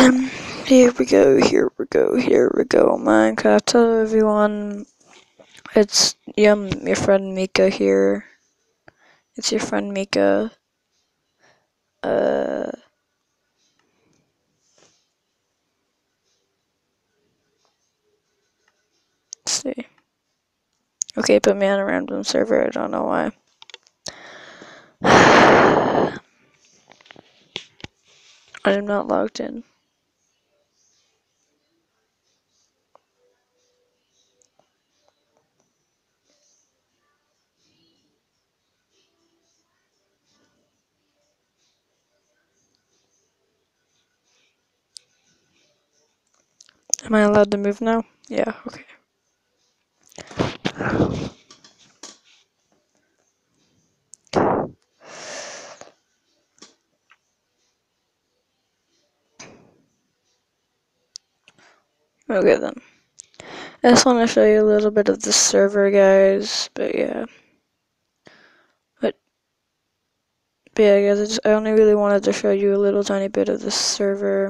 here we go, here we go, here we go. Minecraft, hello everyone. It's Yum, your friend Mika here. It's your friend Mika. Uh. Let's see. Okay, put me on a random server, I don't know why. I am not logged in. Am I allowed to move now? Yeah, okay. Okay then. I just want to show you a little bit of the server, guys. But yeah. But, but yeah, guys, I, just, I only really wanted to show you a little tiny bit of the server.